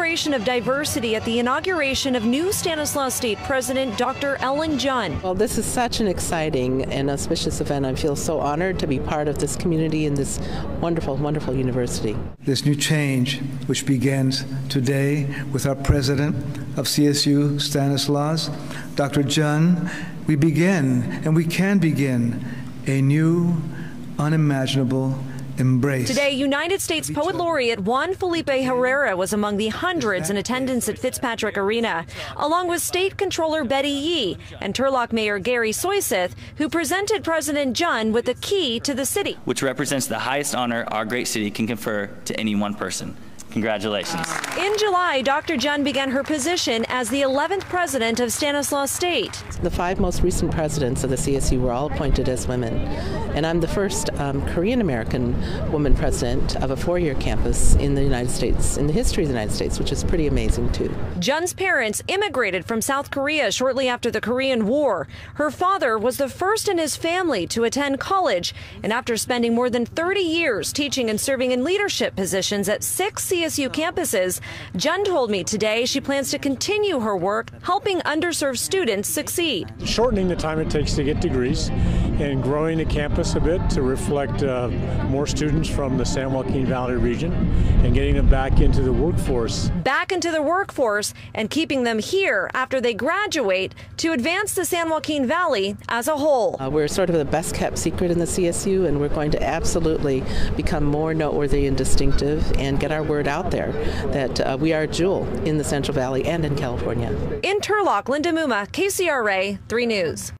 celebration of diversity at the inauguration of new Stanislaus State President Dr. Ellen Junn. Well, this is such an exciting and auspicious event. I feel so honored to be part of this community in this wonderful, wonderful university. This new change, which begins today with our president of CSU, Stanislaus, Dr. Junn, we begin and we can begin a new, unimaginable embrace. Today, United States Poet Laureate Juan Felipe Herrera was among the hundreds in attendance at Fitzpatrick Arena, along with State Controller Betty Yee and Turlock Mayor Gary Soiseth, who presented President Junn with the key to the city, which represents the highest honor our great city can confer to any one person. Congratulations. In July, Dr. Junn began her position as the 11th president of Stanislaus State. The five most recent presidents of the CSU were all appointed as women. And I'm the first um, Korean American woman president of a four year campus in the United States, in the history of the United States, which is pretty amazing too. Junn's parents immigrated from South Korea shortly after the Korean War. Her father was the first in his family to attend college, and after spending more than 30 years teaching and serving in leadership positions at six CSU campuses, Junn told me today she plans to continue her work helping underserved students succeed. Shortening the time it takes to get degrees and growing the campus a bit to reflect uh, more students from the San Joaquin Valley region and getting them back into the workforce. Back into the workforce and keeping them here after they graduate to advance the San Joaquin Valley as a whole. Uh, we're sort of the best kept secret in the CSU, and we're going to absolutely become more noteworthy and distinctive and get our word out there that uh, we are a jewel in the Central Valley and in California. In Turlock, Linda Mumma, KCRA 3 News.